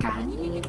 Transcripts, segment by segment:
赶紧。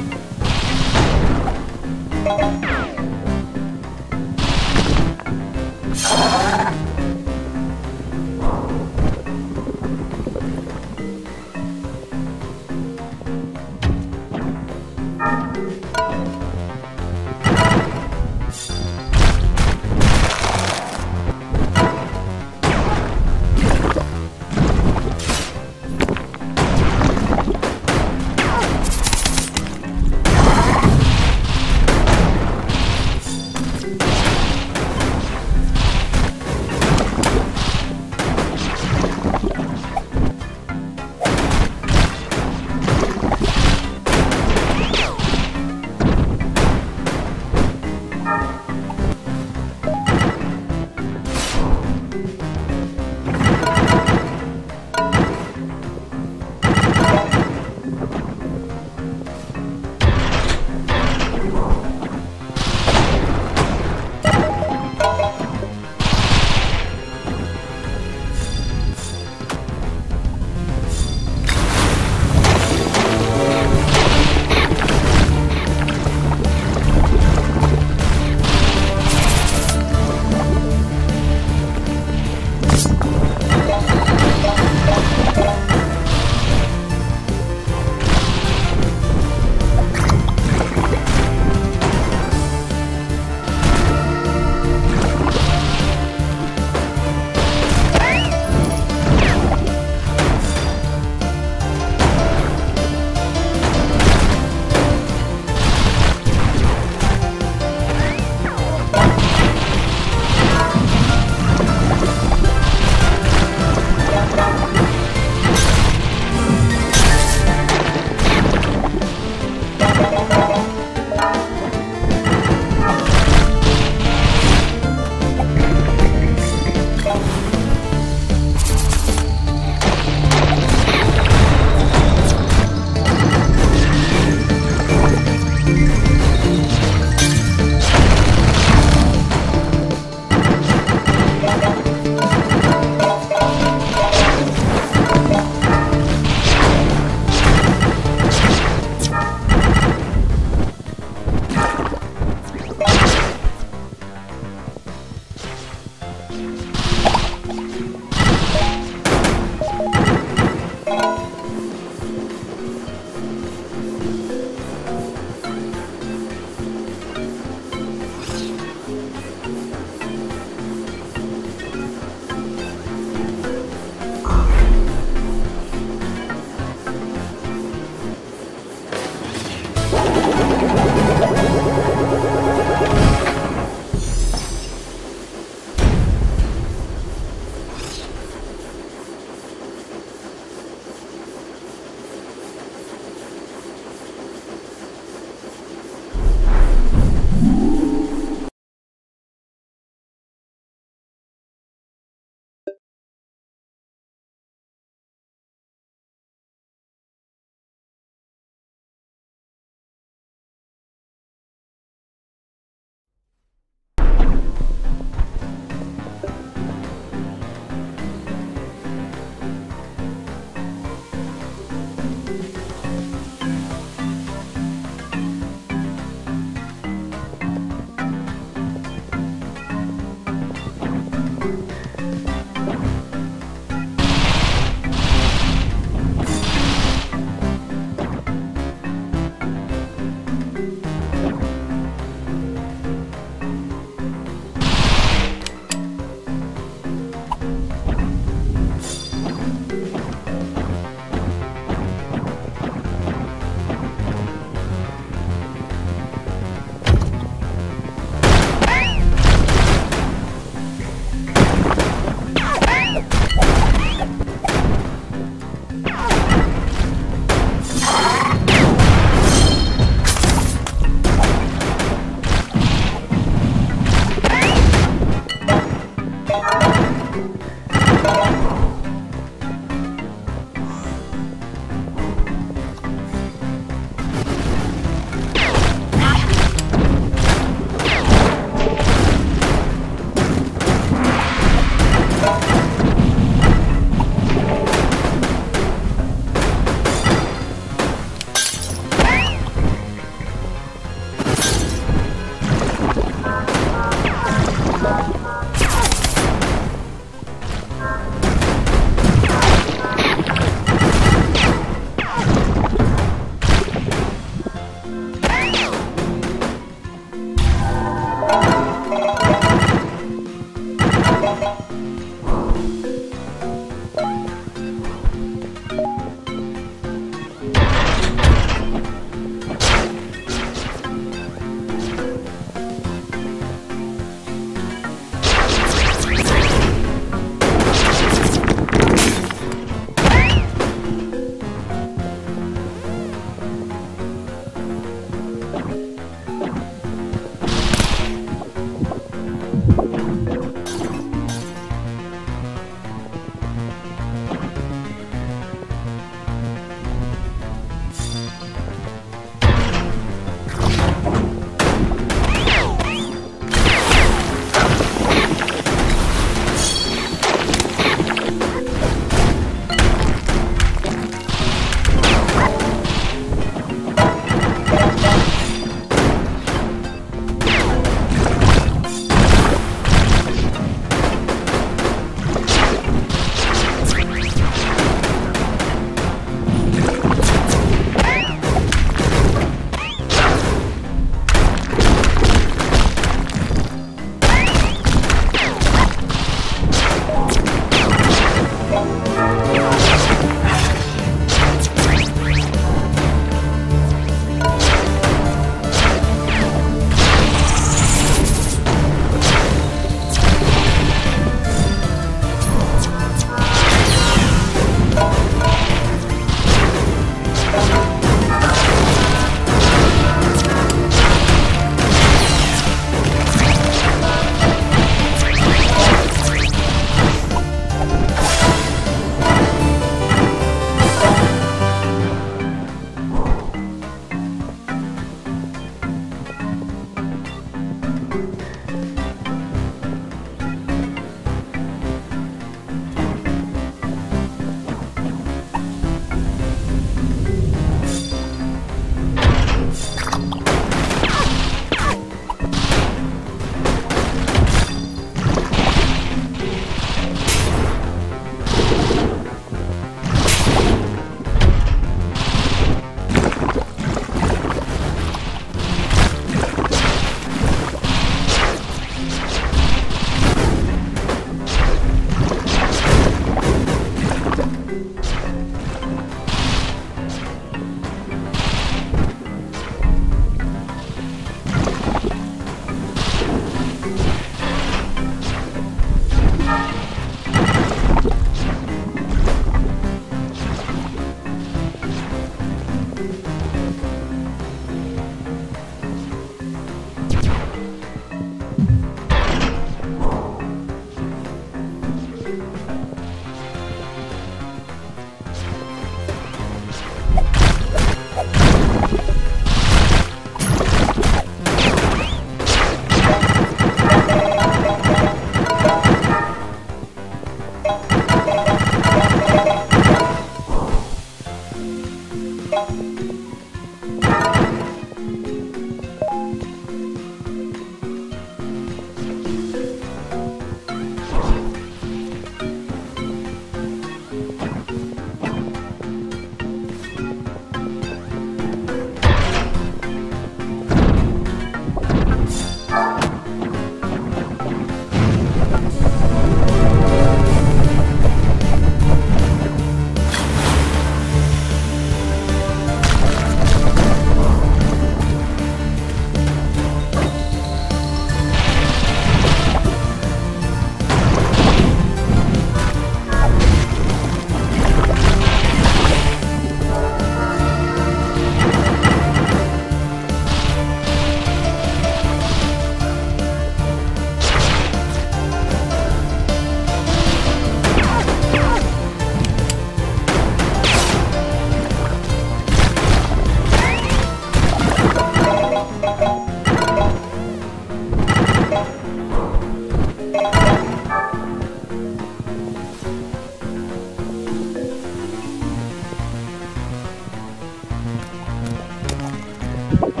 Bye.